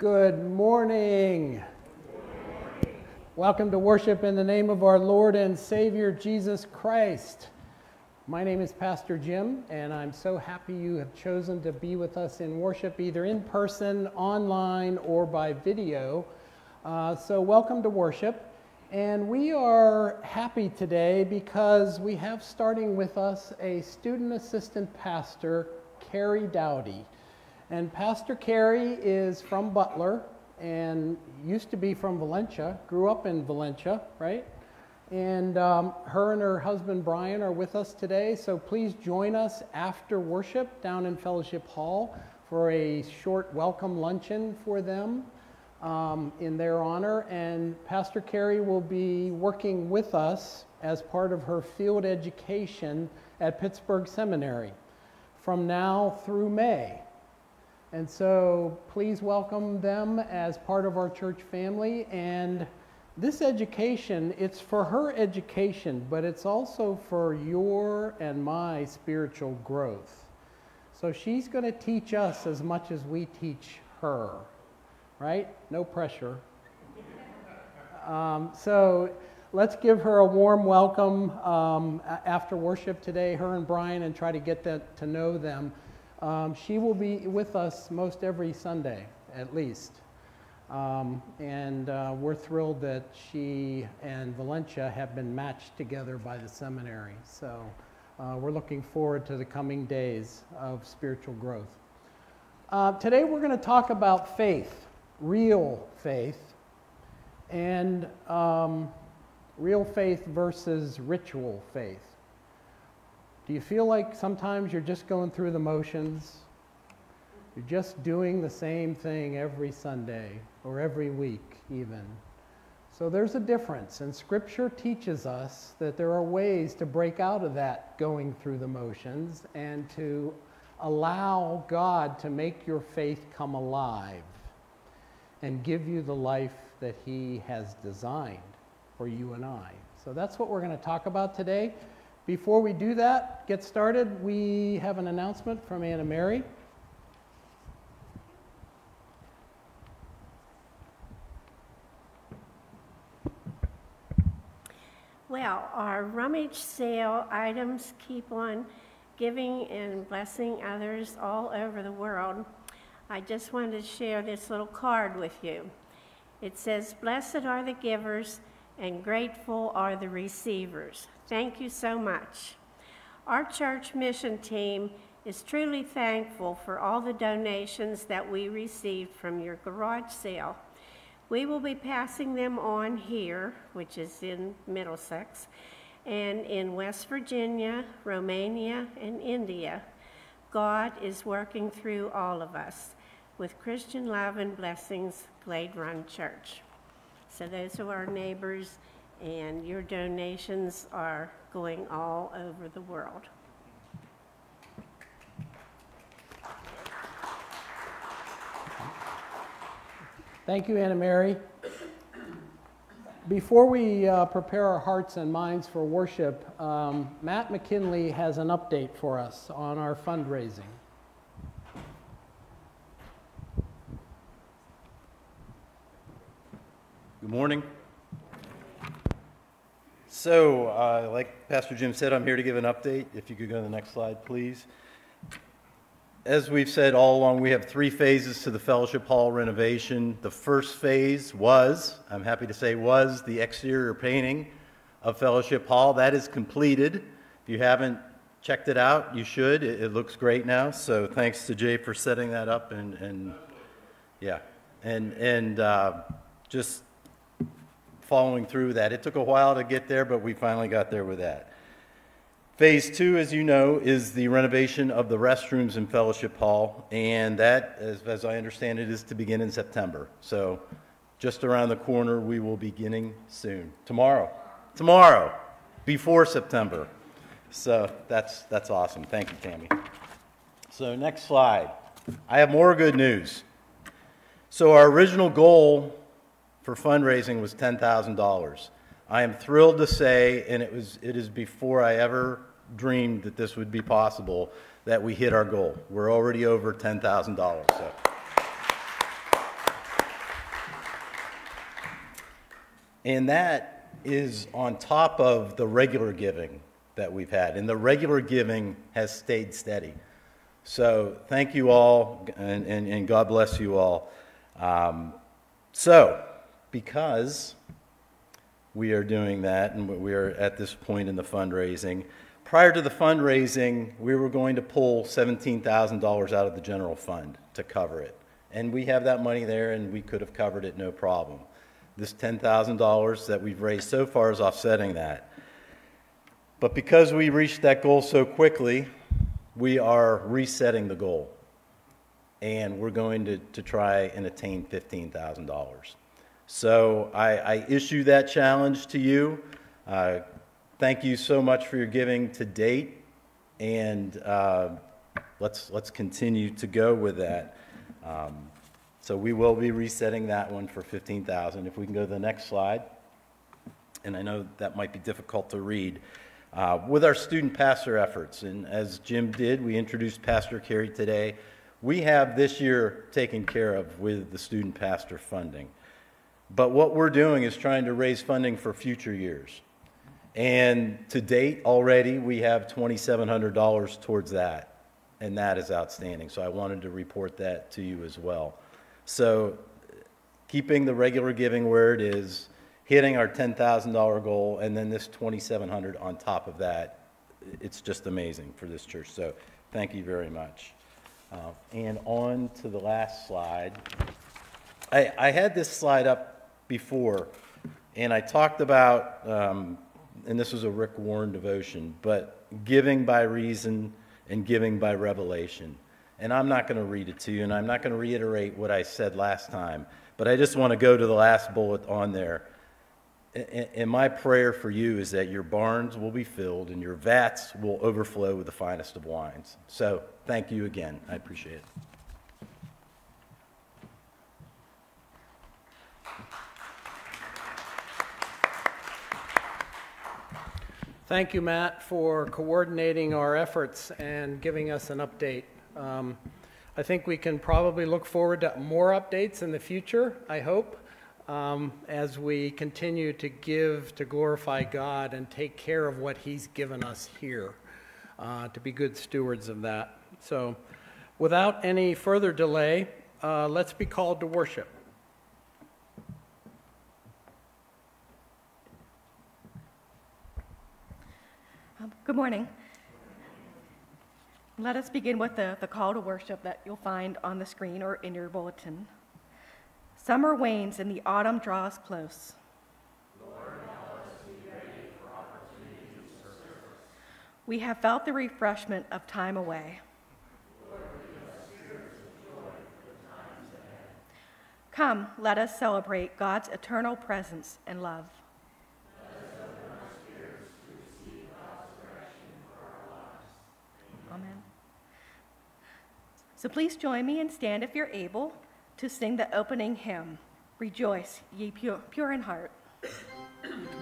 Good morning. Welcome to worship in the name of our Lord and Savior Jesus Christ. My name is Pastor Jim, and I'm so happy you have chosen to be with us in worship, either in person, online, or by video. Uh, so, welcome to worship. And we are happy today because we have starting with us a student assistant pastor, Carrie Dowdy. And Pastor Carey is from Butler and used to be from Valencia, grew up in Valencia, right? And um, her and her husband Brian are with us today. So please join us after worship down in Fellowship Hall for a short welcome luncheon for them um, in their honor. And Pastor Carey will be working with us as part of her field education at Pittsburgh Seminary from now through May. And so please welcome them as part of our church family. And this education, it's for her education, but it's also for your and my spiritual growth. So she's going to teach us as much as we teach her, right? No pressure. Um, so let's give her a warm welcome um, after worship today, her and Brian, and try to get that, to know them. Um, she will be with us most every Sunday, at least. Um, and uh, we're thrilled that she and Valencia have been matched together by the seminary. So uh, we're looking forward to the coming days of spiritual growth. Uh, today we're going to talk about faith, real faith, and um, real faith versus ritual faith. Do you feel like sometimes you're just going through the motions? You're just doing the same thing every Sunday or every week, even. So there's a difference, and Scripture teaches us that there are ways to break out of that going through the motions and to allow God to make your faith come alive and give you the life that He has designed for you and I. So that's what we're going to talk about today. Before we do that, get started, we have an announcement from Anna Mary. Well, our rummage sale items keep on giving and blessing others all over the world. I just wanted to share this little card with you. It says, Blessed are the givers, and grateful are the receivers. Thank you so much. Our church mission team is truly thankful for all the donations that we received from your garage sale. We will be passing them on here, which is in Middlesex, and in West Virginia, Romania, and India. God is working through all of us with Christian love and blessings, Glade Run Church. So those are our neighbors and your donations are going all over the world. Thank you, Anna Mary. Before we uh, prepare our hearts and minds for worship, um, Matt McKinley has an update for us on our fundraising. Good morning. So, uh, like Pastor Jim said, I'm here to give an update. If you could go to the next slide, please. As we've said all along, we have three phases to the Fellowship Hall renovation. The first phase was, I'm happy to say, was the exterior painting of Fellowship Hall. That is completed. If you haven't checked it out, you should. It, it looks great now. So thanks to Jay for setting that up and, and yeah, and and uh, just following through that. It took a while to get there, but we finally got there with that. Phase two, as you know, is the renovation of the restrooms in Fellowship Hall, and that, as, as I understand it, is to begin in September. So just around the corner, we will be beginning soon. Tomorrow. Tomorrow, before September. So that's, that's awesome. Thank you, Tammy. So next slide. I have more good news. So our original goal for fundraising was $10,000. I am thrilled to say, and it, was, it is before I ever dreamed that this would be possible, that we hit our goal. We're already over $10,000. So. And that is on top of the regular giving that we've had. And the regular giving has stayed steady. So thank you all, and, and, and God bless you all. Um, so, because we are doing that and we are at this point in the fundraising, prior to the fundraising, we were going to pull $17,000 out of the general fund to cover it. And we have that money there, and we could have covered it no problem. This $10,000 that we've raised so far is offsetting that. But because we reached that goal so quickly, we are resetting the goal. And we're going to, to try and attain $15,000. So I, I, issue that challenge to you. Uh, thank you so much for your giving to date. And uh, let's, let's continue to go with that. Um, so we will be resetting that one for 15,000. If we can go to the next slide. And I know that might be difficult to read. Uh, with our student pastor efforts, and as Jim did, we introduced Pastor Carey today. We have this year taken care of with the student pastor funding. But what we're doing is trying to raise funding for future years. And to date, already, we have $2,700 towards that. And that is outstanding. So I wanted to report that to you as well. So keeping the regular giving where it is, hitting our $10,000 goal, and then this 2,700 on top of that, it's just amazing for this church. So thank you very much. Uh, and on to the last slide. I, I had this slide up before, and I talked about, um, and this was a Rick Warren devotion, but giving by reason and giving by revelation. And I'm not going to read it to you, and I'm not going to reiterate what I said last time, but I just want to go to the last bullet on there and my prayer for you is that your barns will be filled and your vats will overflow with the finest of wines. So thank you again. I appreciate it. Thank you, Matt, for coordinating our efforts and giving us an update. Um, I think we can probably look forward to more updates in the future, I hope um, as we continue to give to glorify God and take care of what He's given us here, uh, to be good stewards of that. So, without any further delay, uh, let's be called to worship. Good morning. Let us begin with the, the call to worship that you'll find on the screen or in your bulletin. Summer wanes and the autumn draws close. we have felt the refreshment of time away. Come, let us celebrate God's eternal presence and love. So please join me and stand if you're able to sing the opening hymn Rejoice, ye pure, pure in heart.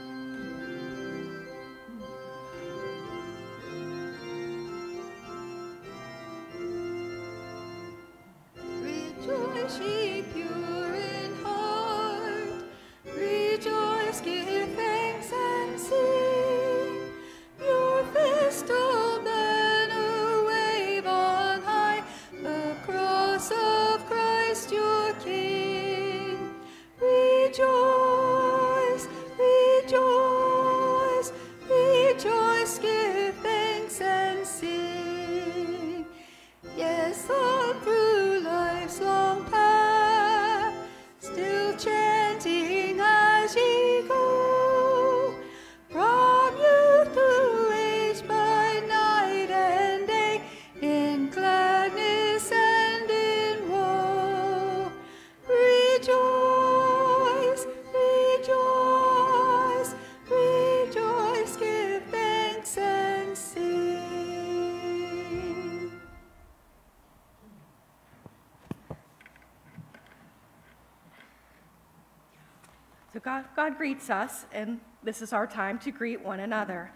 So God, God greets us, and this is our time to greet one another.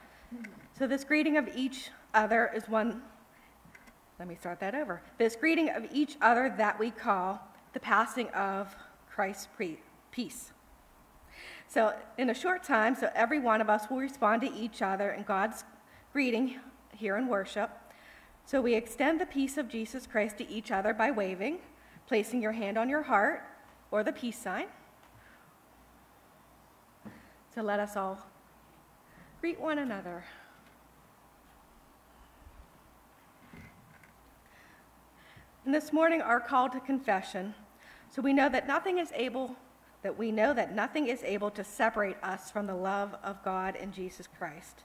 So this greeting of each other is one, let me start that over. This greeting of each other that we call the passing of Christ's peace. So, in a short time, so every one of us will respond to each other in God's greeting here in worship. So, we extend the peace of Jesus Christ to each other by waving, placing your hand on your heart or the peace sign. So, let us all greet one another. And this morning, our call to confession. So we know that nothing is able, that we know that nothing is able to separate us from the love of God and Jesus Christ.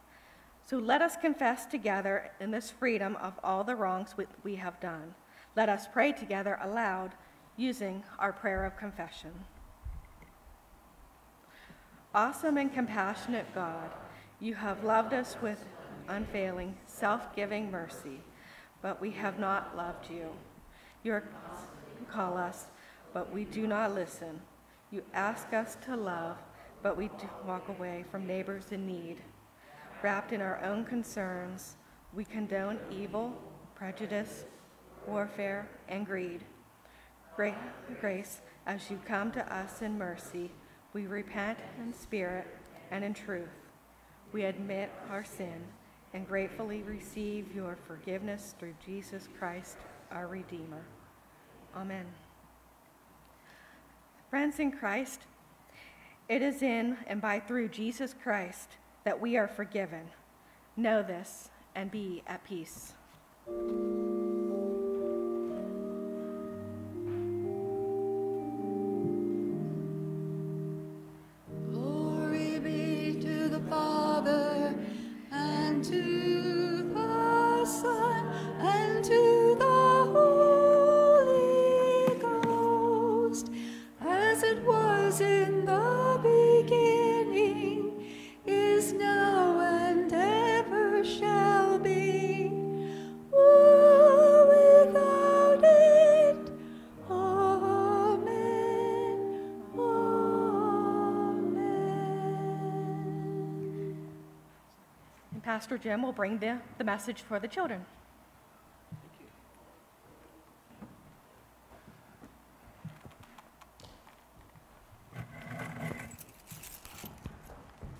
So let us confess together in this freedom of all the wrongs we have done. Let us pray together aloud using our prayer of confession. Awesome and compassionate God, you have loved us with unfailing, self giving mercy, but we have not loved you. You call us, but we do not listen. You ask us to love, but we walk away from neighbors in need. Wrapped in our own concerns, we condone evil, prejudice, warfare, and greed. Grace, as you come to us in mercy, we repent in spirit and in truth. We admit our sin and gratefully receive your forgiveness through Jesus Christ, our Redeemer. Amen. Friends in Christ, it is in and by through Jesus Christ that we are forgiven. Know this and be at peace. Pastor Jim will bring the, the message for the children.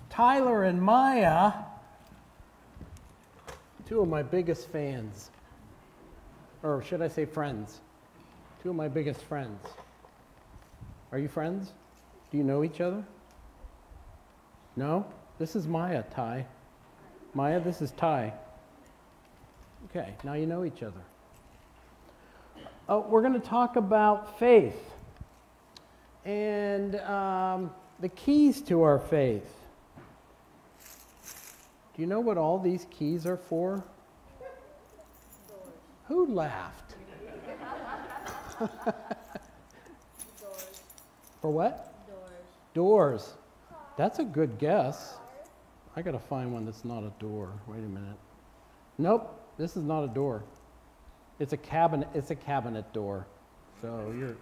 Tyler and Maya, two of my biggest fans, or should I say friends? Two of my biggest friends. Are you friends? Do you know each other? No? This is Maya, Ty. Maya, this is Ty. Okay, now you know each other. Oh, we're going to talk about faith and um, the keys to our faith. Do you know what all these keys are for? Who laughed? for what? Doors. Doors. That's a good guess. I got to find one that's not a door. Wait a minute. Nope, this is not a door. It's a cabinet. It's a cabinet door. So you're.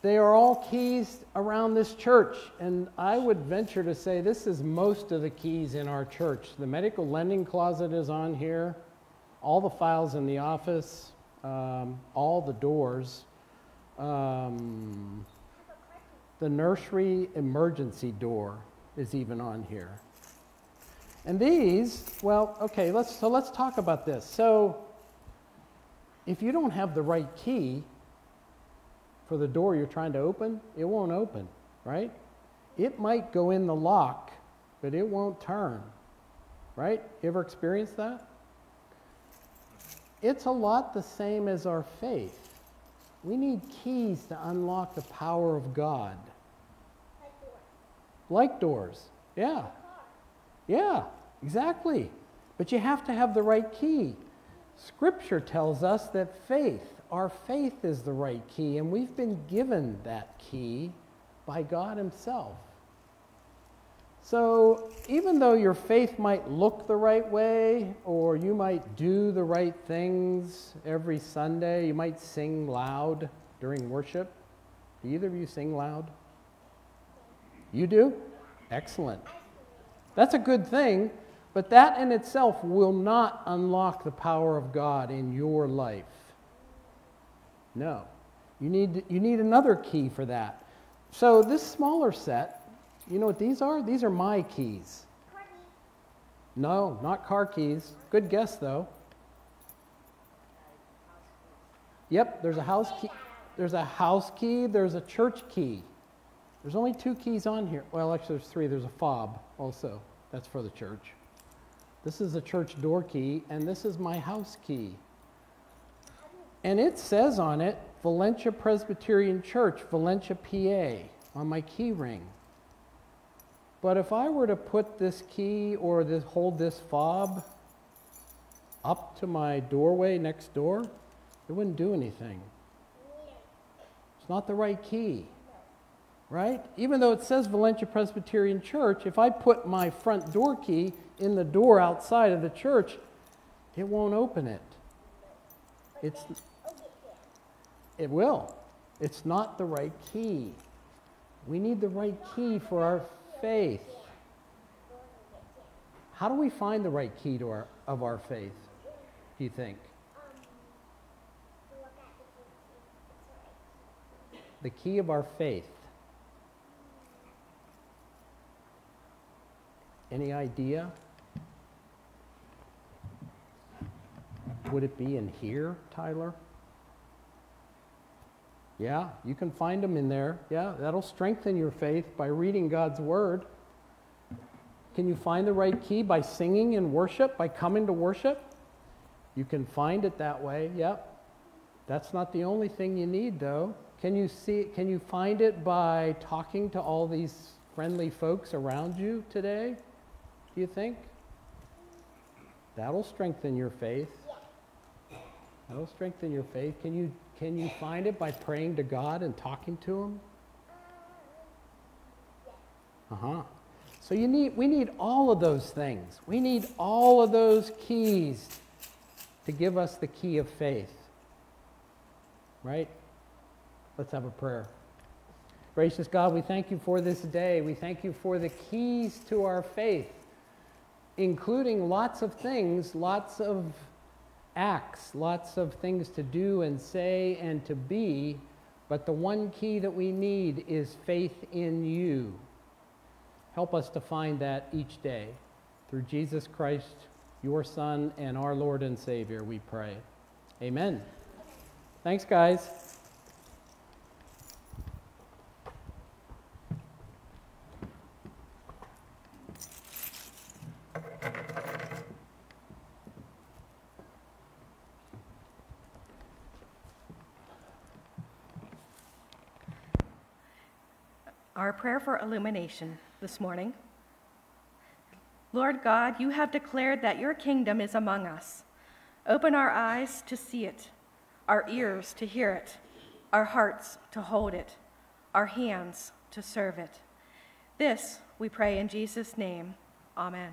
They are all keys around this church, and I would venture to say this is most of the keys in our church. The medical lending closet is on here, all the files in the office, um, all the doors. Um, the nursery emergency door is even on here. And these, well, okay, let's, so let's talk about this. So if you don't have the right key for the door you're trying to open, it won't open, right? It might go in the lock, but it won't turn, right? You ever experienced that? It's a lot the same as our faith. We need keys to unlock the power of God. Like doors. Yeah. Yeah, exactly. But you have to have the right key. Scripture tells us that faith, our faith is the right key, and we've been given that key by God Himself. So, even though your faith might look the right way, or you might do the right things every Sunday, you might sing loud during worship. Do either of you sing loud? You do? Excellent. That's a good thing, but that in itself will not unlock the power of God in your life. No. You need, you need another key for that. So this smaller set, you know what these are? These are my keys. No, not car keys. Good guess though. Yep, there's a house key. There's a house key, there's a church key. There's only two keys on here. Well, actually there's three. There's a fob also. That's for the church. This is a church door key and this is my house key. And it says on it Valencia Presbyterian Church, Valencia, PA, on my key ring. But if I were to put this key or this, hold this fob up to my doorway next door, it wouldn't do anything. It's not the right key, right? Even though it says Valencia Presbyterian Church, if I put my front door key in the door outside of the church, it won't open it. It's, it will. It's not the right key. We need the right key for our faith. How do we find the right key to our, of our faith, do you think? The key of our faith. Any idea? Would it be in here, Tyler? Yeah, you can find them in there. Yeah, that'll strengthen your faith by reading God's Word. Can you find the right key by singing in worship, by coming to worship? You can find it that way, yep. That's not the only thing you need, though. Can you see can you find it by talking to all these friendly folks around you today? Do you think? That'll strengthen your faith. That'll strengthen your faith. Can you can you find it by praying to God and talking to him? Uh-huh. So you need we need all of those things. We need all of those keys to give us the key of faith. Right? Let's have a prayer. Gracious God, we thank you for this day. We thank you for the keys to our faith, including lots of things, lots of acts, lots of things to do and say and to be. But the one key that we need is faith in you. Help us to find that each day. Through Jesus Christ, your Son and our Lord and Savior, we pray. Amen. Thanks, guys. Prayer for illumination this morning. Lord God, you have declared that your kingdom is among us. Open our eyes to see it, our ears to hear it, our hearts to hold it, our hands to serve it. This we pray in Jesus' name. Amen.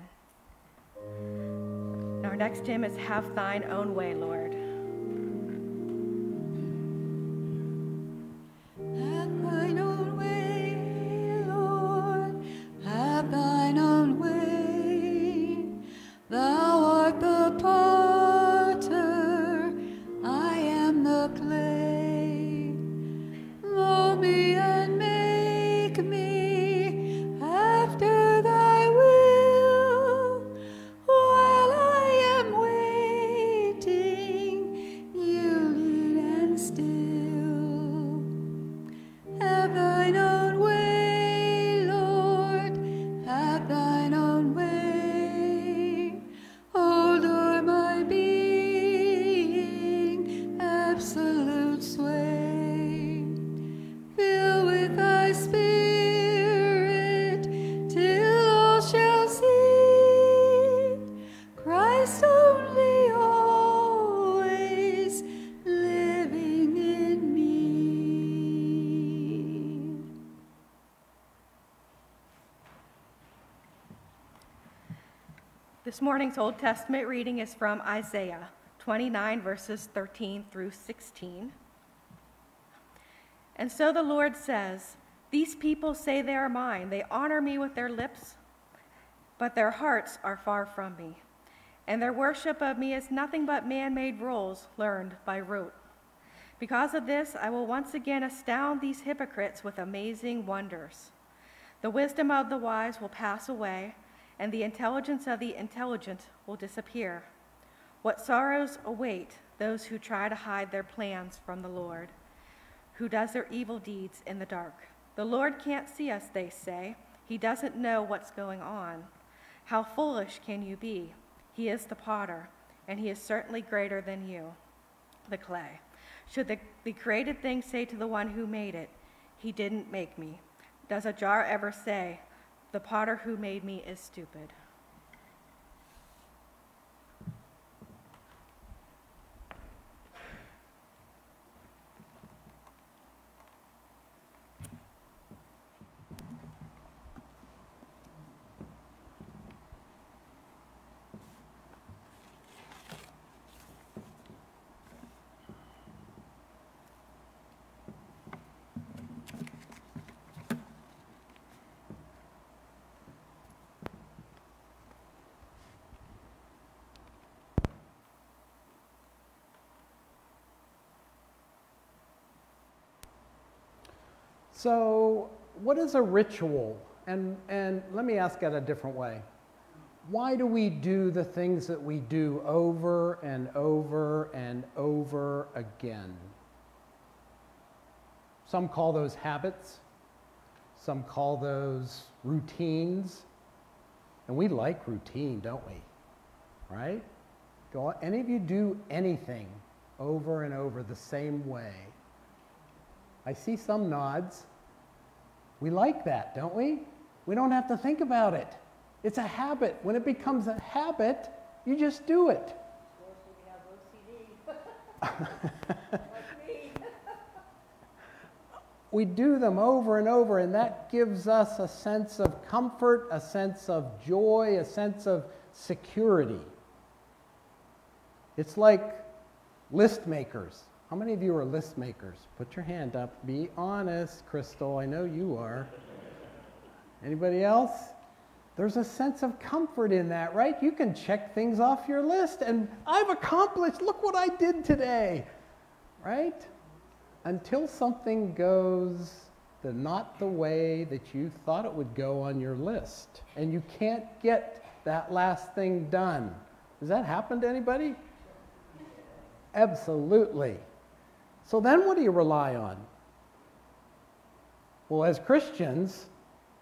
Our next hymn is Have Thine Own Way, Lord. Morning's Old Testament reading is from Isaiah 29, verses 13 through 16. And so the Lord says, These people say they are mine. They honor me with their lips, but their hearts are far from me. And their worship of me is nothing but man made rules learned by rote. Because of this, I will once again astound these hypocrites with amazing wonders. The wisdom of the wise will pass away, and the intelligence of the intelligent will disappear. What sorrows await those who try to hide their plans from the Lord, who does their evil deeds in the dark. The Lord can't see us, they say. He doesn't know what's going on. How foolish can you be? He is the potter, and he is certainly greater than you, the clay. Should the, the created thing say to the one who made it, He didn't make me? Does a jar ever say, The potter who made me is stupid? So, what is a ritual? And, and let me ask it a different way. Why do we do the things that we do over and over and over again? Some call those habits, some call those routines. And we like routine, don't we? Right? Do any of you do anything over and over the same way? I see some nods. We like that, don't we? We don't have to think about it. It's a habit. When it becomes a habit, you just do it. we do them over and over, and that gives us a sense of comfort, a sense of joy, a sense of security. It's like list makers. How many of you are list makers? Put your hand up. Be honest, Crystal. I know you are. Anybody else? There's a sense of comfort in that, right? You can check things off your list and I've accomplished, look what I did today, right? Until something goes the not the way that you thought it would go on your list and you can't get that last thing done. Does that happen to anybody? Absolutely. So then what do you rely on? Well, as Christians,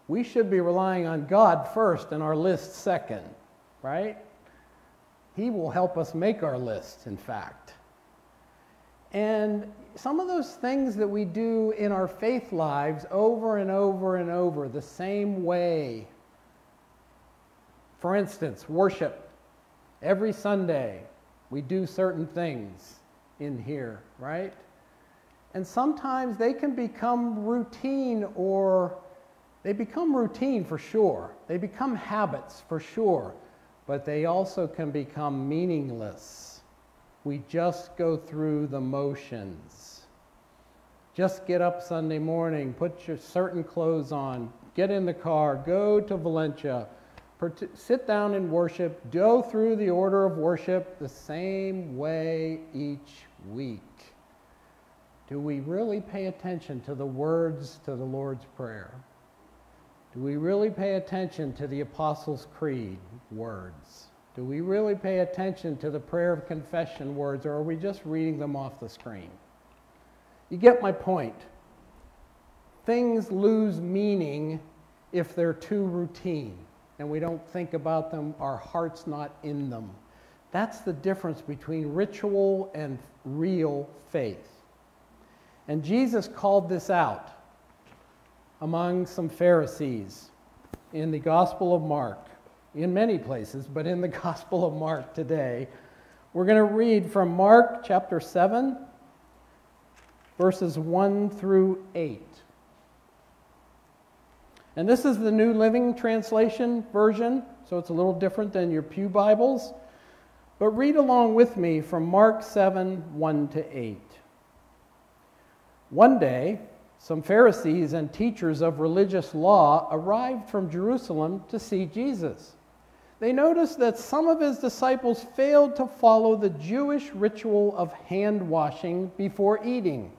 we should be relying on God first and our list second, right? He will help us make our list, in fact. And some of those things that we do in our faith lives over and over and over, the same way. For instance, worship. Every Sunday, we do certain things in here, right? And sometimes they can become routine or they become routine for sure. They become habits for sure. But they also can become meaningless. We just go through the motions. Just get up Sunday morning, put your certain clothes on, get in the car, go to Valencia, sit down and worship, go through the order of worship the same way each week do we really pay attention to the words to the Lord's Prayer? Do we really pay attention to the Apostles' Creed words? Do we really pay attention to the prayer of confession words, or are we just reading them off the screen? You get my point. Things lose meaning if they're too routine and we don't think about them, our heart's not in them. That's the difference between ritual and real faith. And Jesus called this out among some Pharisees in the Gospel of Mark, in many places, but in the Gospel of Mark today. We're going to read from Mark chapter 7, verses 1 through 8. And this is the New Living Translation version, so it's a little different than your Pew Bibles. But read along with me from Mark 7, 1 to 8. One day, some Pharisees and teachers of religious law arrived from Jerusalem to see Jesus. they noticed that some of his disciples failed to follow the Jewish ritual of hand washing before eating.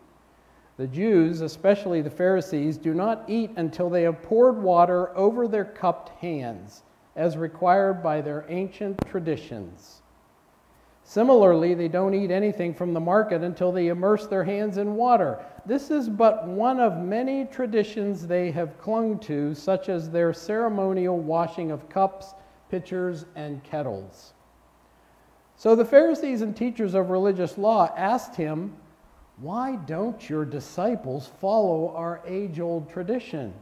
The Jews, especially the Pharisees, do not eat until they have poured water over their cupped hands, as required by their ancient traditions. Similarly, they don't eat anything from the market until they immerse their hands in water. This is but one of many traditions they have clung to, such as their ceremonial washing of cups, pitchers, and kettles. So the Pharisees and teachers of religious law asked him, Why don't your disciples follow our age old tradition?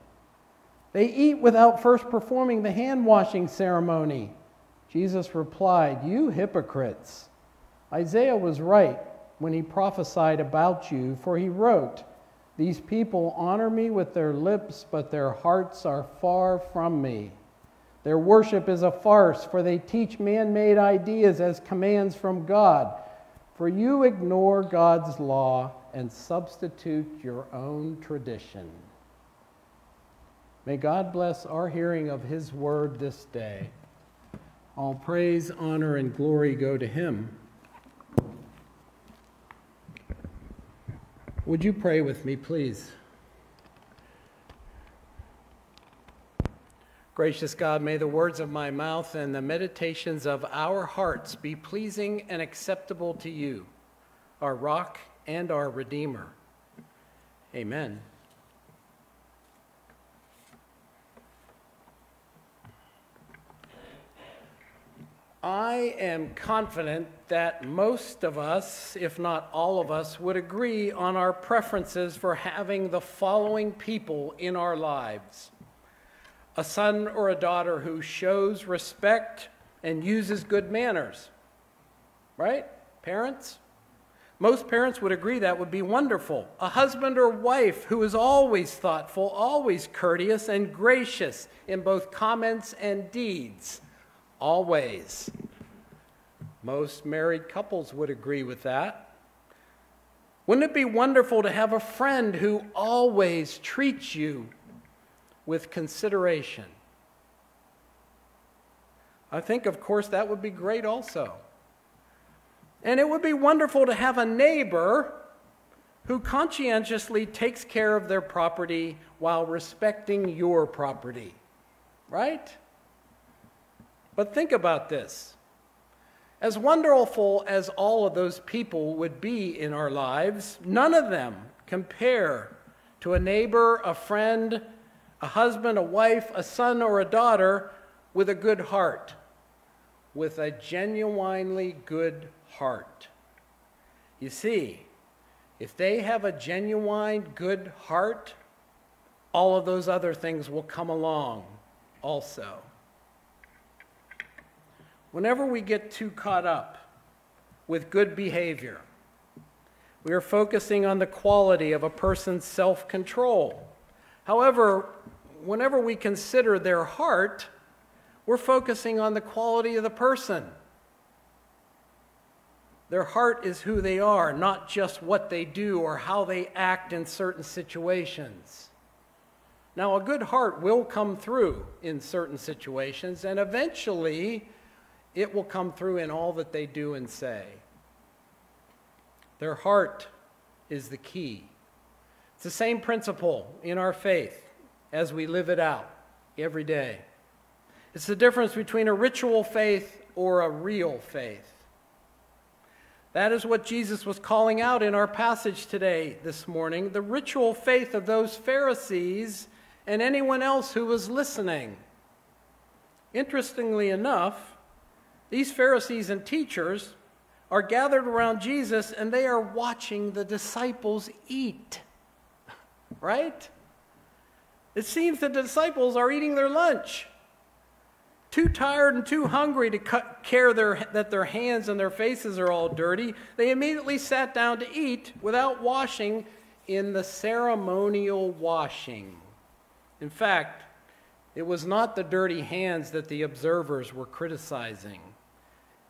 They eat without first performing the hand washing ceremony. Jesus replied, You hypocrites! Isaiah was right when he prophesied about you, for he wrote, These people honor me with their lips, but their hearts are far from me. Their worship is a farce, for they teach man made ideas as commands from God. For you ignore God's law and substitute your own tradition. May God bless our hearing of his word this day. All praise, honor, and glory go to him. Would you pray with me, please? Gracious God, may the words of my mouth and the meditations of our hearts be pleasing and acceptable to you, our rock and our redeemer. Amen. I am confident that most of us, if not all of us, would agree on our preferences for having the following people in our lives a son or a daughter who shows respect and uses good manners. Right? Parents? Most parents would agree that would be wonderful. A husband or wife who is always thoughtful, always courteous, and gracious in both comments and deeds always. Most married couples would agree with that. Wouldn't it be wonderful to have a friend who always treats you with consideration? I think, of course, that would be great also. And it would be wonderful to have a neighbor who conscientiously takes care of their property while respecting your property. Right? But think about this. As wonderful as all of those people would be in our lives, none of them compare to a neighbor, a friend, a husband, a wife, a son, or a daughter with a good heart, with a genuinely good heart. You see, if they have a genuine good heart, all of those other things will come along also. Whenever we get too caught up with good behavior, we are focusing on the quality of a person's self control. However, whenever we consider their heart, we're focusing on the quality of the person. Their heart is who they are, not just what they do or how they act in certain situations. Now, a good heart will come through in certain situations, and eventually, it will come through in all that they do and say. Their heart is the key. It's the same principle in our faith as we live it out every day. It's the difference between a ritual faith or a real faith. That is what Jesus was calling out in our passage today, this morning the ritual faith of those Pharisees and anyone else who was listening. Interestingly enough, these Pharisees and teachers are gathered around Jesus and they are watching the disciples eat. Right? It seems the disciples are eating their lunch. Too tired and too hungry to cut care their, that their hands and their faces are all dirty, they immediately sat down to eat without washing in the ceremonial washing. In fact, it was not the dirty hands that the observers were criticizing.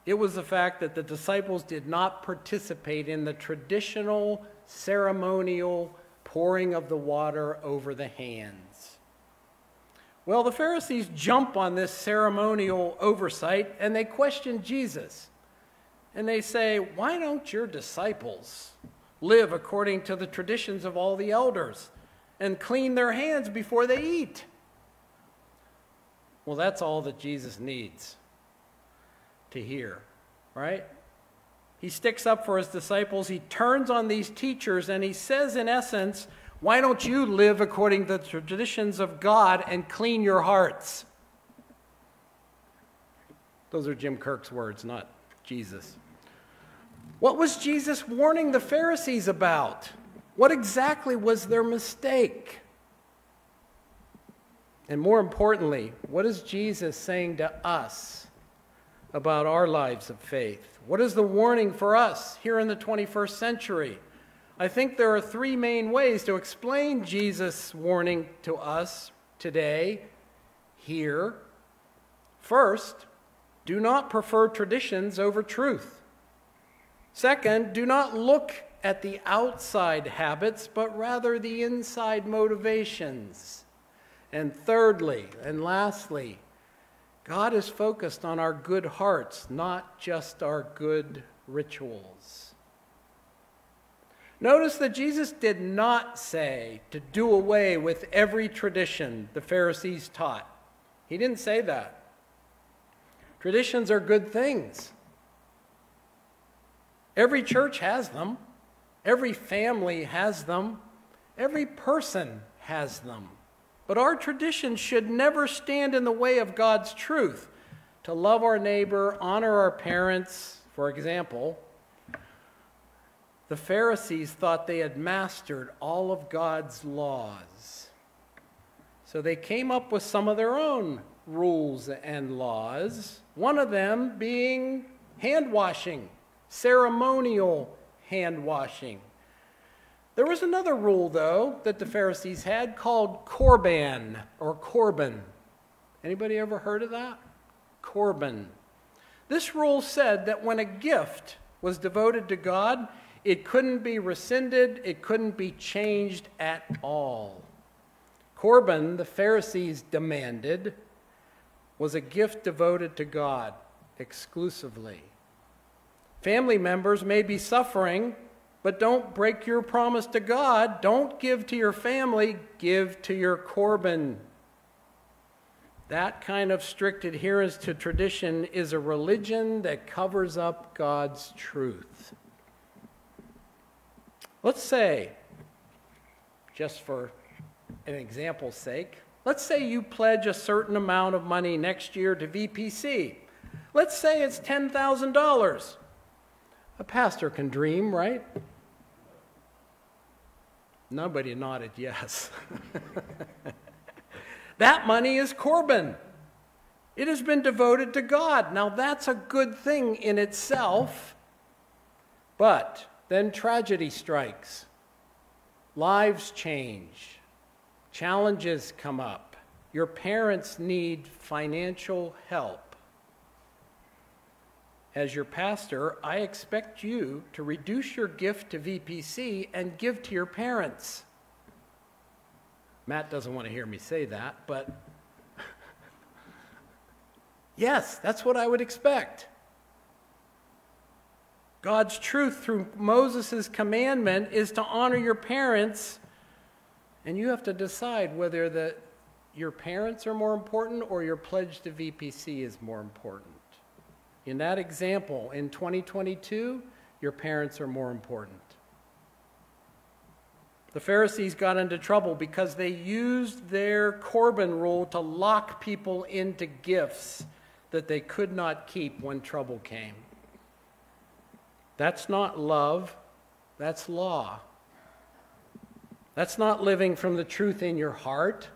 It was the fact that the disciples did not participate in the traditional ceremonial pouring of the water over the hands. Well, the Pharisees jump on this ceremonial oversight and they question Jesus. And they say, Why don't your disciples live according to the traditions of all the elders and clean their hands before they eat? Well, that's all that Jesus needs to hear, right? He sticks up for his disciples. He turns on these teachers and he says, in essence, why don't you live according to the traditions of God and clean your hearts? Those are Jim Kirk's words, not Jesus. What was Jesus warning the Pharisees about? What exactly was their mistake? And more importantly, what is Jesus saying to us about our lives of faith? What is the warning for us here in the 21st century? I think there are three main ways to explain Jesus' warning to us today, here. First, do not prefer traditions over truth. Second, do not look at the outside habits, but rather the inside motivations. And thirdly, and lastly, God is focused on our good hearts, not just our good rituals. Notice that Jesus did not say to do away with every tradition the Pharisees taught. He didn't say that. Traditions are good things. Every church has them, every family has them, every person has them. But our traditions should never stand in the way of God's truth to love our neighbor, honor our parents, for example the Pharisees thought they had mastered all of God's laws. So they came up with some of their own rules and laws, one of them being hand washing, ceremonial hand washing. There was another rule, though, that the Pharisees had called korban or korban. Anybody ever heard of that? Korban. This rule said that when a gift was devoted to God, it couldn't be rescinded, it couldn't be changed at all. Korban, the Pharisees demanded, was a gift devoted to God exclusively. Family members may be suffering, but don't break your promise to God. Don't give to your family, give to your Korban. That kind of strict adherence to tradition is a religion that covers up God's truth. Let's say, just for an example's sake, let's say you pledge a certain amount of money next year to VPC. Let's say it's $10,000. A pastor can dream, right? Nobody nodded yes. that money is Korban. It has been devoted to God. Now, that's a good thing in itself, but then tragedy strikes. Lives change. Challenges come up. Your parents need financial help. As your pastor, I expect you to reduce your gift to VPC and give to your parents. Matt doesn't want to hear me say that, but yes, that's what I would expect. God's truth through Moses' commandment is to honor your parents, and you have to decide whether the, your parents are more important or your pledge to VPC is more important. In that example, in 2022, your parents are more important. The Pharisees got into trouble because they used their Korban rule to lock people into gifts that they could not keep when trouble came. That's not love, that's law. That's not living from the truth in your heart.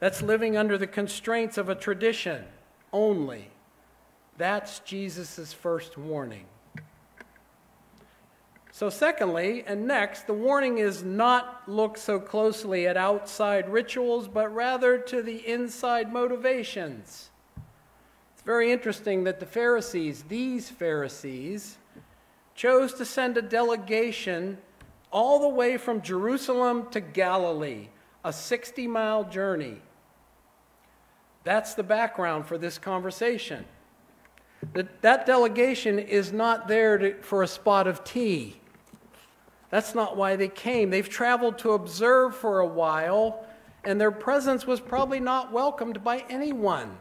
That's living under the constraints of a tradition only. That's Jesus' first warning. So, secondly, and next, the warning is not look so closely at outside rituals, but rather to the inside motivations. It's very interesting that the Pharisees, these Pharisees, chose to send a delegation all the way from Jerusalem to Galilee, a 60 mile journey. That's the background for this conversation. That, that delegation is not there to, for a spot of tea. That's not why they came. They've traveled to observe for a while, and their presence was probably not welcomed by anyone.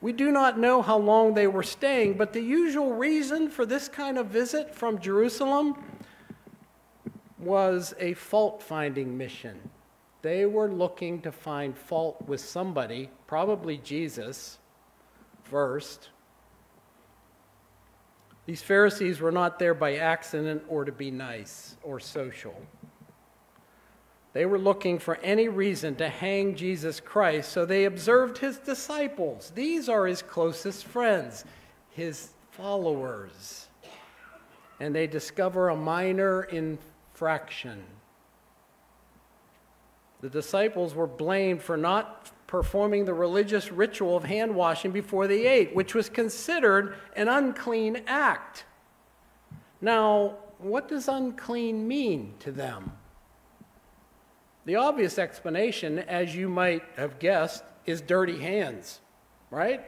We do not know how long they were staying, but the usual reason for this kind of visit from Jerusalem was a fault finding mission. They were looking to find fault with somebody, probably Jesus, first. These Pharisees were not there by accident or to be nice or social. They were looking for any reason to hang Jesus Christ, so they observed his disciples. These are his closest friends, his followers. And they discover a minor infraction. The disciples were blamed for not performing the religious ritual of hand washing before they ate, which was considered an unclean act. Now, what does unclean mean to them? The obvious explanation, as you might have guessed, is dirty hands, right?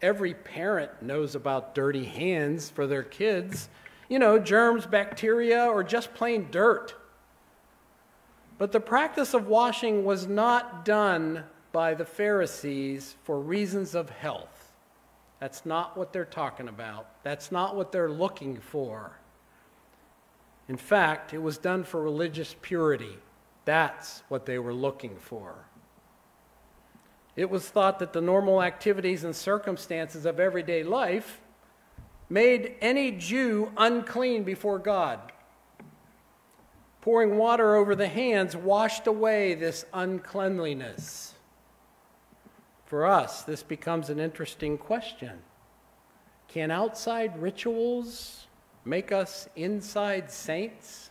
Every parent knows about dirty hands for their kids. You know, germs, bacteria, or just plain dirt. But the practice of washing was not done by the Pharisees for reasons of health. That's not what they're talking about. That's not what they're looking for. In fact, it was done for religious purity. That's what they were looking for. It was thought that the normal activities and circumstances of everyday life made any Jew unclean before God. Pouring water over the hands washed away this uncleanliness. For us, this becomes an interesting question. Can outside rituals make us inside saints?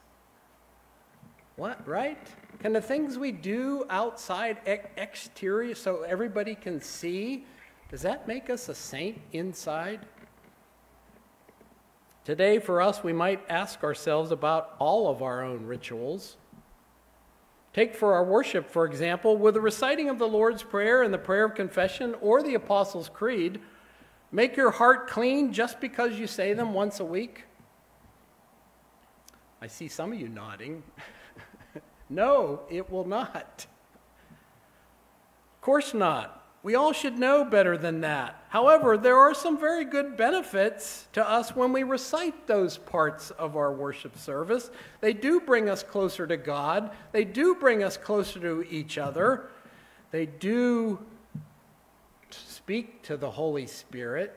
What, right? Can the things we do outside, ex- exterior, so everybody can see, does that make us a saint inside? Today, for us, we might ask ourselves about all of our own rituals. Take for our worship, for example, with the reciting of the Lord's Prayer and the prayer of confession or the Apostles' Creed, make your heart clean just because you say them once a week? I see some of you nodding. no, it will not. Of course not. We all should know better than that. However, there are some very good benefits to us when we recite those parts of our worship service. They do bring us closer to God, they do bring us closer to each other, they do speak to the Holy Spirit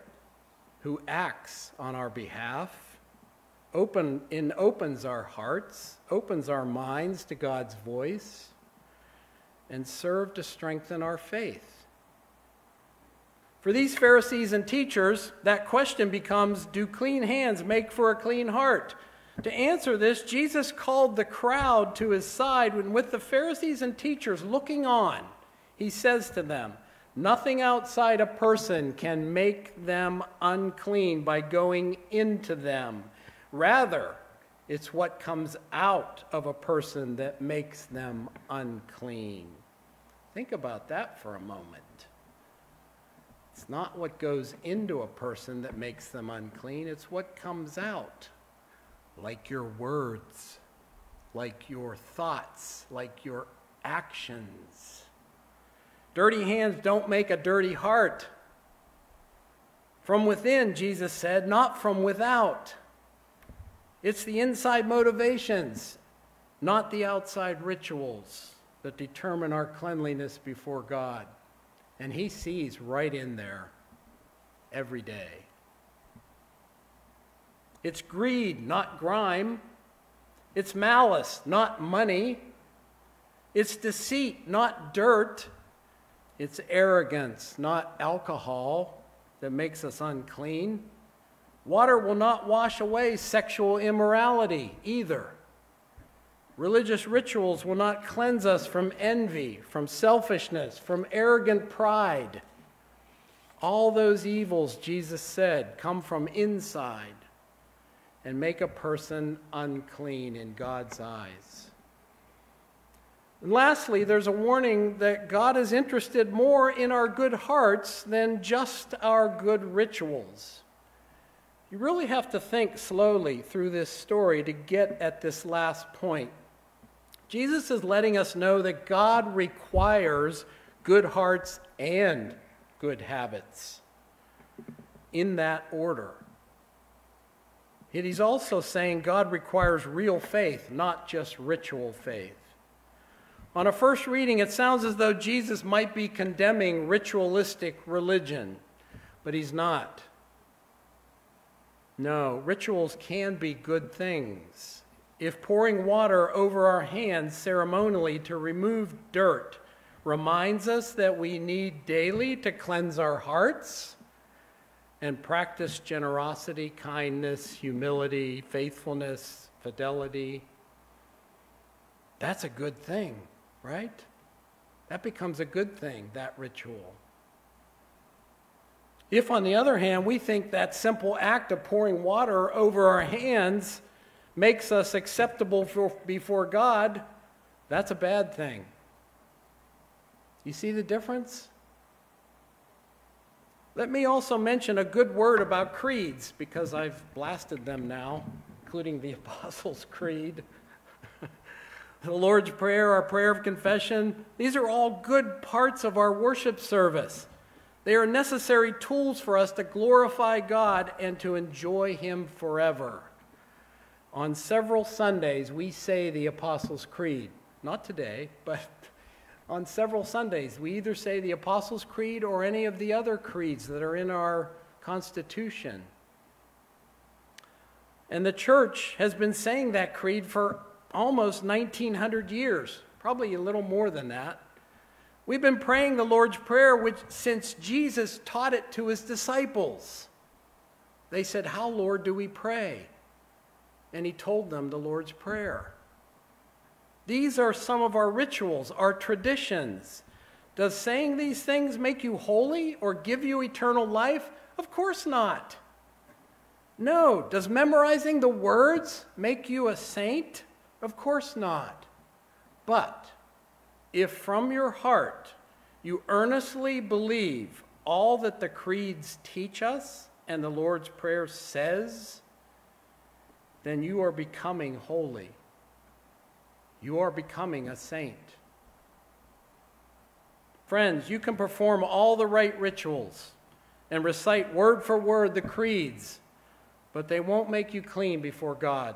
who acts on our behalf. Open, in opens our hearts, opens our minds to God's voice, and serve to strengthen our faith. For these Pharisees and teachers, that question becomes Do clean hands make for a clean heart? To answer this, Jesus called the crowd to his side, and with the Pharisees and teachers looking on, he says to them, Nothing outside a person can make them unclean by going into them. Rather, it's what comes out of a person that makes them unclean. Think about that for a moment. It's not what goes into a person that makes them unclean, it's what comes out. Like your words, like your thoughts, like your actions. Dirty hands don't make a dirty heart. From within, Jesus said, not from without. It's the inside motivations, not the outside rituals, that determine our cleanliness before God. And he sees right in there every day. It's greed, not grime. It's malice, not money. It's deceit, not dirt. It's arrogance, not alcohol that makes us unclean. Water will not wash away sexual immorality either. Religious rituals will not cleanse us from envy, from selfishness, from arrogant pride. All those evils, Jesus said, come from inside and make a person unclean in God's eyes. And lastly, there's a warning that God is interested more in our good hearts than just our good rituals. You really have to think slowly through this story to get at this last point. Jesus is letting us know that God requires good hearts and good habits in that order. Yet he's also saying God requires real faith, not just ritual faith. On a first reading, it sounds as though Jesus might be condemning ritualistic religion, but he's not. No, rituals can be good things. If pouring water over our hands ceremonially to remove dirt reminds us that we need daily to cleanse our hearts and practice generosity, kindness, humility, faithfulness, fidelity, that's a good thing, right? That becomes a good thing, that ritual. If, on the other hand, we think that simple act of pouring water over our hands makes us acceptable for, before God, that's a bad thing. You see the difference? Let me also mention a good word about creeds because I've blasted them now, including the Apostles' Creed, the Lord's Prayer, our prayer of confession. These are all good parts of our worship service. They are necessary tools for us to glorify God and to enjoy Him forever. On several Sundays, we say the Apostles' Creed. Not today, but on several Sundays, we either say the Apostles' Creed or any of the other creeds that are in our Constitution. And the church has been saying that creed for almost 1900 years, probably a little more than that. We've been praying the Lord's Prayer which, since Jesus taught it to his disciples. They said, How, Lord, do we pray? And he told them the Lord's Prayer. These are some of our rituals, our traditions. Does saying these things make you holy or give you eternal life? Of course not. No. Does memorizing the words make you a saint? Of course not. But if from your heart you earnestly believe all that the creeds teach us and the Lord's Prayer says, then you are becoming holy. You are becoming a saint. Friends, you can perform all the right rituals and recite word for word the creeds, but they won't make you clean before God.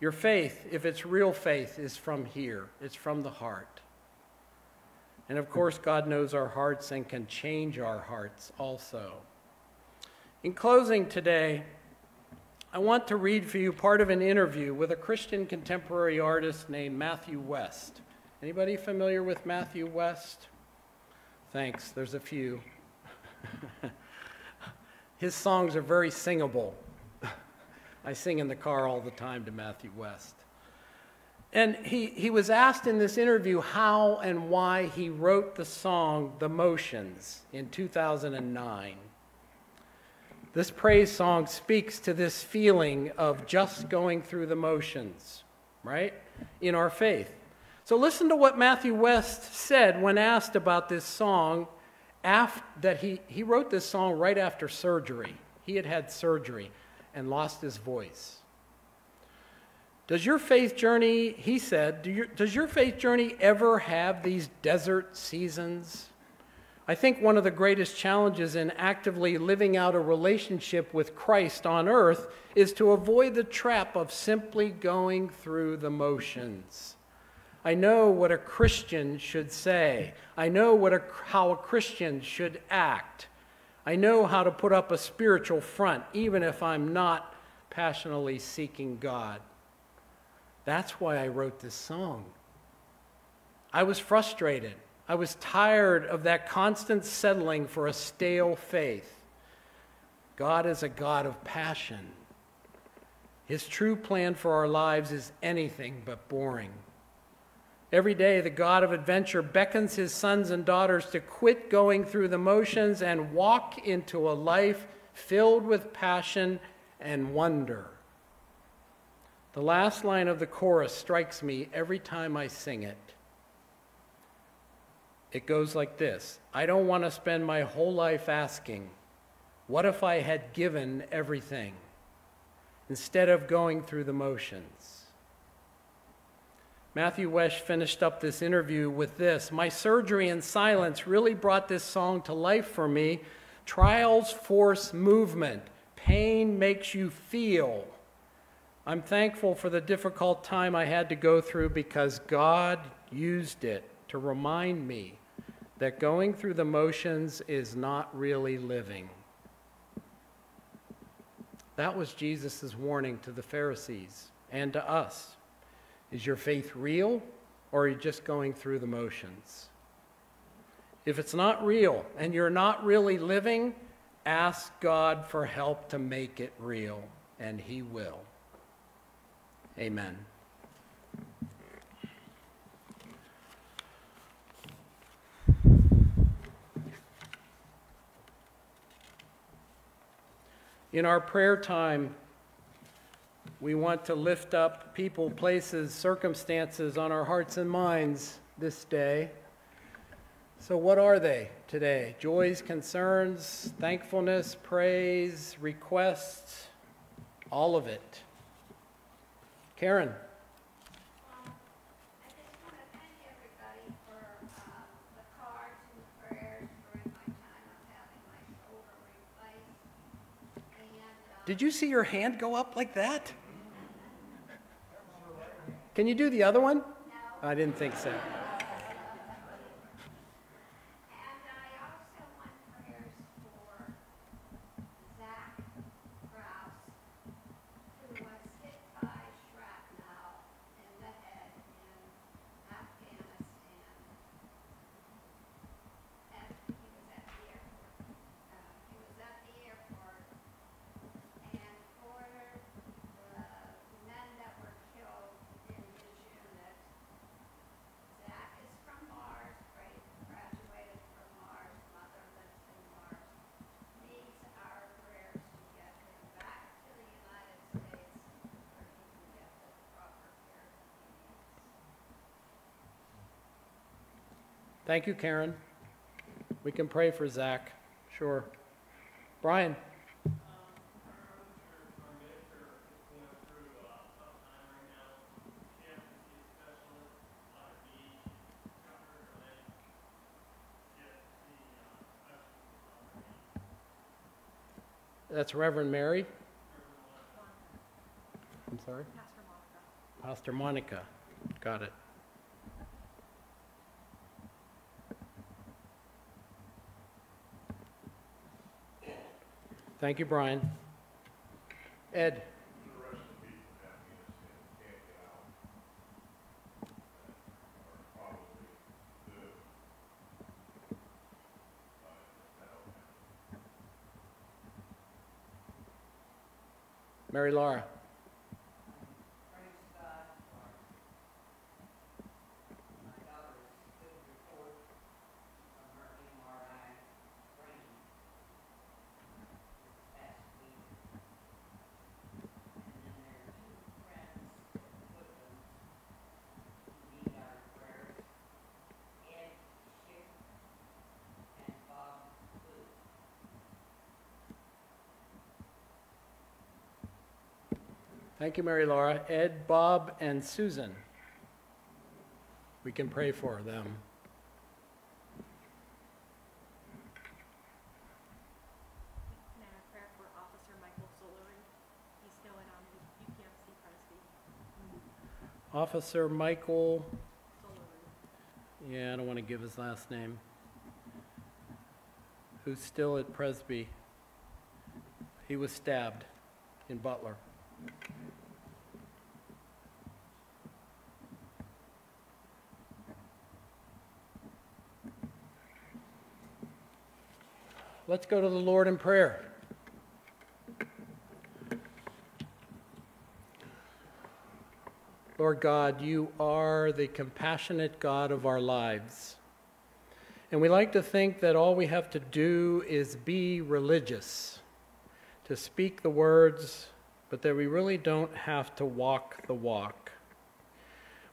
Your faith, if it's real faith, is from here, it's from the heart. And of course, God knows our hearts and can change our hearts also. In closing today, I want to read for you part of an interview with a Christian contemporary artist named Matthew West. Anybody familiar with Matthew West? Thanks, there's a few. His songs are very singable. I sing in the car all the time to Matthew West. And he, he was asked in this interview how and why he wrote the song The Motions in 2009. This praise song speaks to this feeling of just going through the motions, right, in our faith. So listen to what Matthew West said when asked about this song after, that he, he wrote this song right after surgery. He had had surgery and lost his voice. Does your faith journey, he said, do does your faith journey ever have these desert seasons? I think one of the greatest challenges in actively living out a relationship with Christ on earth is to avoid the trap of simply going through the motions. I know what a Christian should say. I know what a, how a Christian should act. I know how to put up a spiritual front, even if I'm not passionately seeking God. That's why I wrote this song. I was frustrated. I was tired of that constant settling for a stale faith. God is a God of passion. His true plan for our lives is anything but boring. Every day, the God of adventure beckons his sons and daughters to quit going through the motions and walk into a life filled with passion and wonder. The last line of the chorus strikes me every time I sing it. It goes like this I don't want to spend my whole life asking, what if I had given everything? Instead of going through the motions. Matthew West finished up this interview with this My surgery in silence really brought this song to life for me. Trials force movement, pain makes you feel. I'm thankful for the difficult time I had to go through because God used it to remind me that going through the motions is not really living. That was Jesus' warning to the Pharisees and to us. Is your faith real or are you just going through the motions? If it's not real and you're not really living, ask God for help to make it real, and He will. Amen. In our prayer time, we want to lift up people, places, circumstances on our hearts and minds this day. So, what are they today? Joys, concerns, thankfulness, praise, requests, all of it. Karen. Um, I just want to thank everybody for um, the cards and the prayers during my time of having my shoulder replaced. And uh, Did you see your hand go up like that? Can you do the other one? I didn't think so. And I also want prayers for Zach Kraus, who was hit by shrapnel in the head in Afghanistan. And he was at the airport. Uh, he was at the airport. And for the men that were killed in his unit, Zach is from Mars, gra- graduated from Mars, mother lives in Mars. Needs our prayers to get him back to the United States where he can get the proper care that he needs. Thank you, Karen. We can pray for Zach. Sure. Brian. That's Reverend Mary. I'm sorry? Pastor Monica. Pastor Monica. Got it. Thank you, Brian. Ed. Mary Laura. Thank you, Mary Laura. Ed, Bob, and Susan. We can pray for them. Officer Michael yeah, I don't want to give his last name, who's still at Presby. He was stabbed in Butler. Let's go to the Lord in prayer. Lord God, you are the compassionate God of our lives. And we like to think that all we have to do is be religious, to speak the words, but that we really don't have to walk the walk.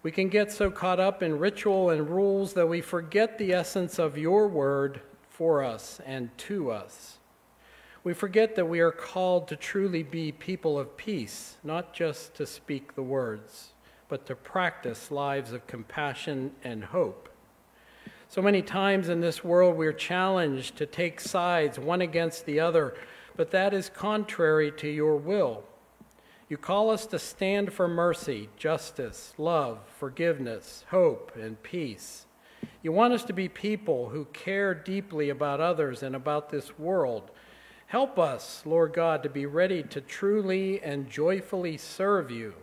We can get so caught up in ritual and rules that we forget the essence of your word for us and to us. We forget that we are called to truly be people of peace, not just to speak the words, but to practice lives of compassion and hope. So many times in this world, we're challenged to take sides one against the other, but that is contrary to your will. You call us to stand for mercy, justice, love, forgiveness, hope, and peace. You want us to be people who care deeply about others and about this world. Help us, Lord God, to be ready to truly and joyfully serve you.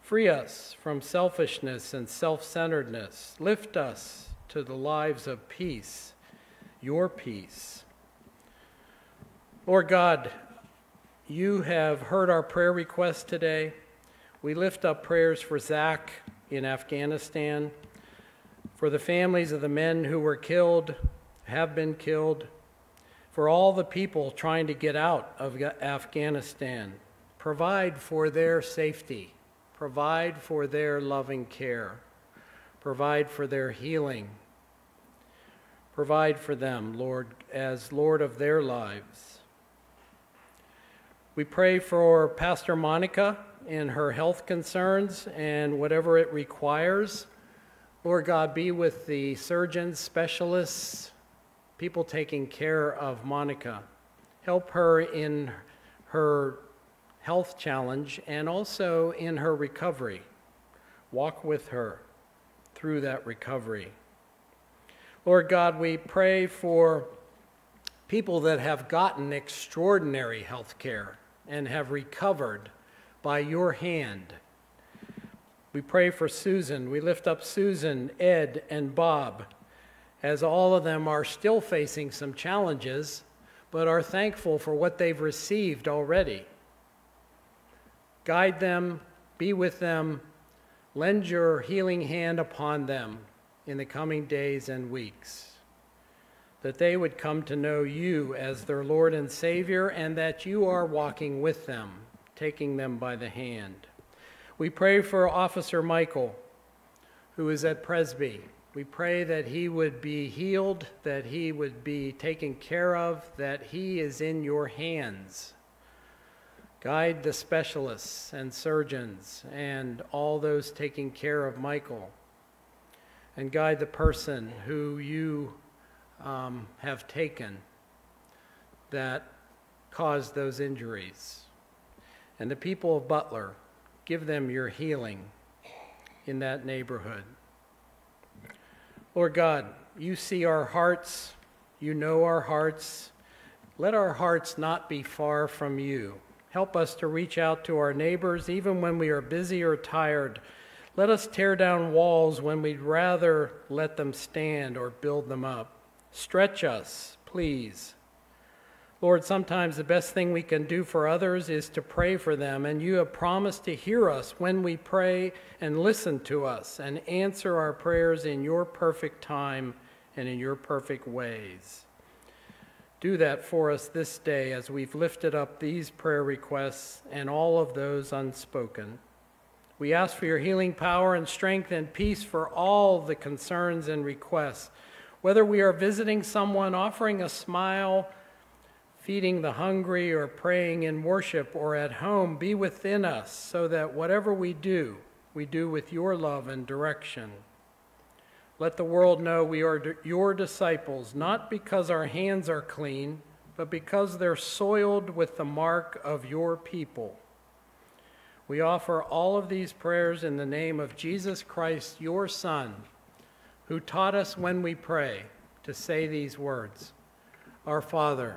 Free us from selfishness and self centeredness. Lift us to the lives of peace, your peace. Lord God, you have heard our prayer requests today. We lift up prayers for Zach in Afghanistan, for the families of the men who were killed, have been killed, for all the people trying to get out of Afghanistan. Provide for their safety, provide for their loving care, provide for their healing. Provide for them, Lord, as Lord of their lives. We pray for Pastor Monica and her health concerns and whatever it requires. Lord God, be with the surgeons, specialists, people taking care of Monica. Help her in her health challenge and also in her recovery. Walk with her through that recovery. Lord God, we pray for people that have gotten extraordinary health care and have recovered by your hand. We pray for Susan. We lift up Susan, Ed, and Bob, as all of them are still facing some challenges, but are thankful for what they've received already. Guide them, be with them, lend your healing hand upon them in the coming days and weeks that they would come to know you as their Lord and Savior, and that you are walking with them, taking them by the hand. We pray for Officer Michael, who is at Presby. We pray that he would be healed, that he would be taken care of, that he is in your hands. Guide the specialists and surgeons and all those taking care of Michael. And guide the person who you um, have taken that caused those injuries. And the people of Butler, give them your healing in that neighborhood. Lord God, you see our hearts, you know our hearts. Let our hearts not be far from you. Help us to reach out to our neighbors even when we are busy or tired. Let us tear down walls when we'd rather let them stand or build them up. Stretch us, please. Lord, sometimes the best thing we can do for others is to pray for them, and you have promised to hear us when we pray and listen to us and answer our prayers in your perfect time and in your perfect ways. Do that for us this day as we've lifted up these prayer requests and all of those unspoken. We ask for your healing power and strength and peace for all the concerns and requests whether we are visiting someone, offering a smile, feeding the hungry, or praying in worship or at home, be within us so that whatever we do, we do with your love and direction. Let the world know we are your disciples, not because our hands are clean, but because they're soiled with the mark of your people. We offer all of these prayers in the name of Jesus Christ, your Son who taught us when we pray to say these words Our Father,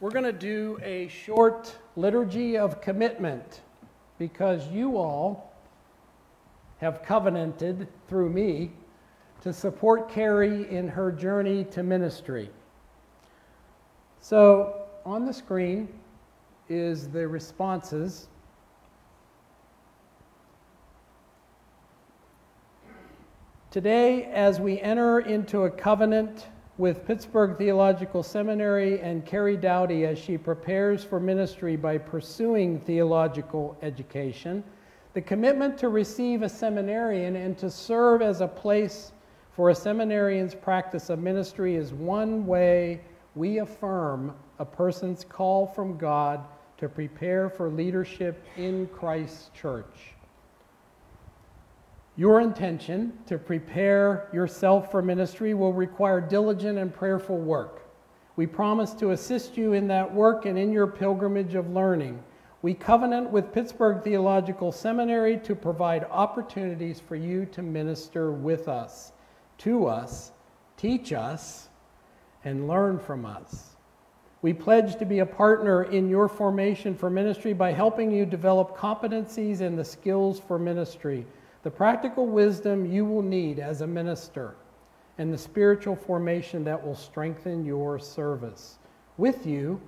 We're going to do a short liturgy of commitment because you all have covenanted through me to support Carrie in her journey to ministry. So, on the screen is the responses. Today, as we enter into a covenant with Pittsburgh Theological Seminary and Carrie Dowdy as she prepares for ministry by pursuing theological education, the commitment to receive a seminarian and to serve as a place for a seminarian's practice of ministry is one way we affirm a person's call from God to prepare for leadership in Christ's church. Your intention to prepare yourself for ministry will require diligent and prayerful work. We promise to assist you in that work and in your pilgrimage of learning. We covenant with Pittsburgh Theological Seminary to provide opportunities for you to minister with us, to us, teach us, and learn from us. We pledge to be a partner in your formation for ministry by helping you develop competencies and the skills for ministry, the practical wisdom you will need as a minister, and the spiritual formation that will strengthen your service. With you,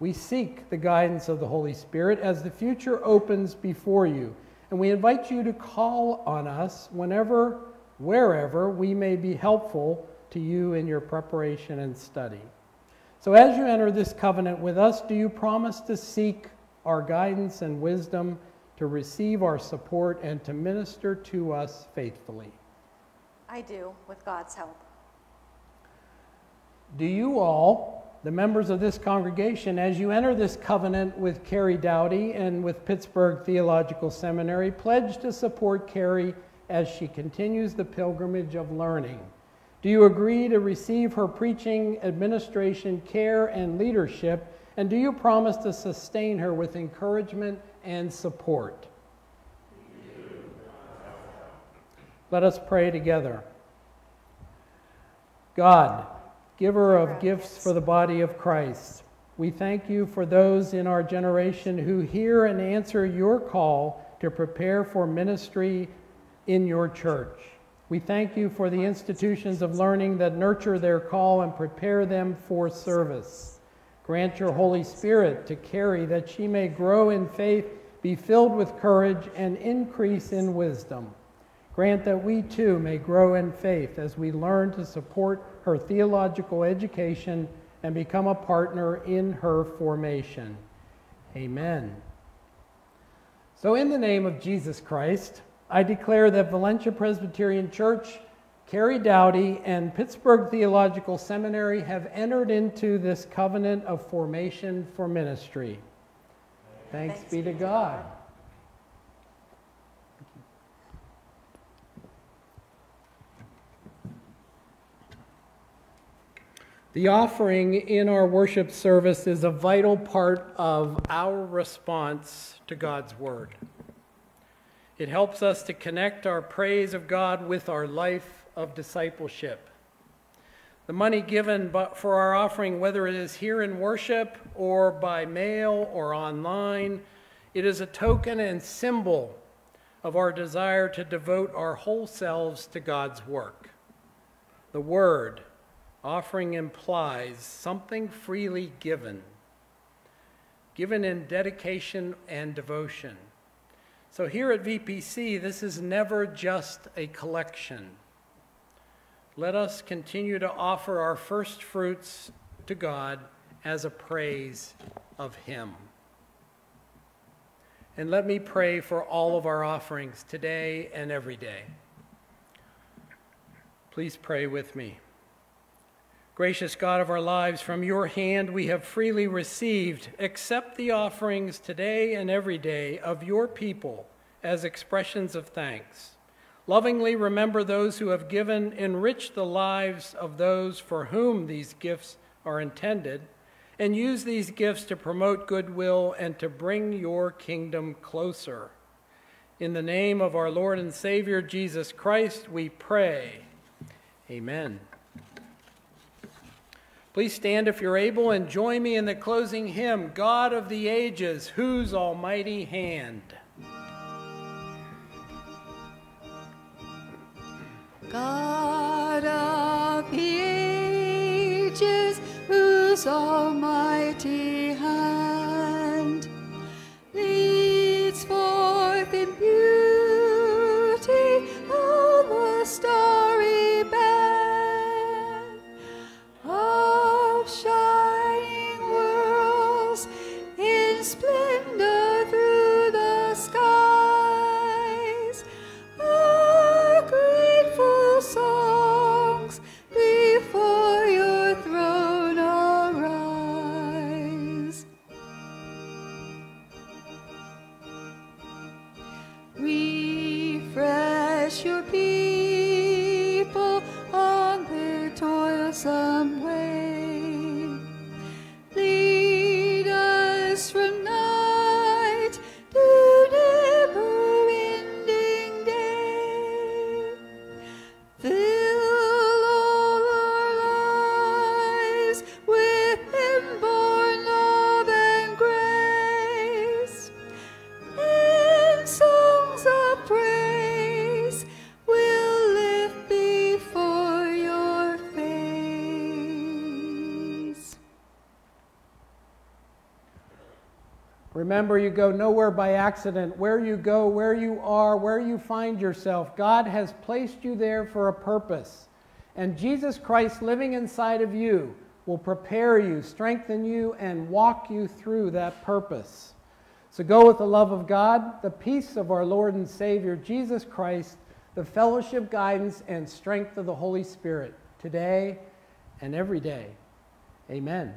we seek the guidance of the Holy Spirit as the future opens before you, and we invite you to call on us whenever, wherever we may be helpful to you in your preparation and study. So, as you enter this covenant with us, do you promise to seek our guidance and wisdom, to receive our support, and to minister to us faithfully? I do, with God's help. Do you all, the members of this congregation, as you enter this covenant with Carrie Dowdy and with Pittsburgh Theological Seminary, pledge to support Carrie as she continues the pilgrimage of learning? Do you agree to receive her preaching, administration, care, and leadership? And do you promise to sustain her with encouragement and support? Let us pray together. God, giver of gifts for the body of Christ, we thank you for those in our generation who hear and answer your call to prepare for ministry in your church. We thank you for the institutions of learning that nurture their call and prepare them for service. Grant your Holy Spirit to Carrie that she may grow in faith, be filled with courage, and increase in wisdom. Grant that we too may grow in faith as we learn to support her theological education and become a partner in her formation. Amen. So, in the name of Jesus Christ, I declare that Valencia Presbyterian Church, Carrie Dowdy, and Pittsburgh Theological Seminary have entered into this covenant of formation for ministry. Thanks, Thanks be to God. The offering in our worship service is a vital part of our response to God's Word. It helps us to connect our praise of God with our life of discipleship. The money given for our offering, whether it is here in worship or by mail or online, it is a token and symbol of our desire to devote our whole selves to God's work. The word, offering implies something freely given, given in dedication and devotion. So here at VPC, this is never just a collection. Let us continue to offer our first fruits to God as a praise of Him. And let me pray for all of our offerings today and every day. Please pray with me. Gracious God of our lives, from your hand we have freely received. Accept the offerings today and every day of your people as expressions of thanks. Lovingly remember those who have given, enrich the lives of those for whom these gifts are intended, and use these gifts to promote goodwill and to bring your kingdom closer. In the name of our Lord and Savior Jesus Christ, we pray. Amen. Please stand if you're able and join me in the closing hymn God of the Ages, whose almighty hand. God of ages, whose almighty Remember, you go nowhere by accident. Where you go, where you are, where you find yourself, God has placed you there for a purpose. And Jesus Christ living inside of you will prepare you, strengthen you, and walk you through that purpose. So go with the love of God, the peace of our Lord and Savior Jesus Christ, the fellowship, guidance, and strength of the Holy Spirit today and every day. Amen.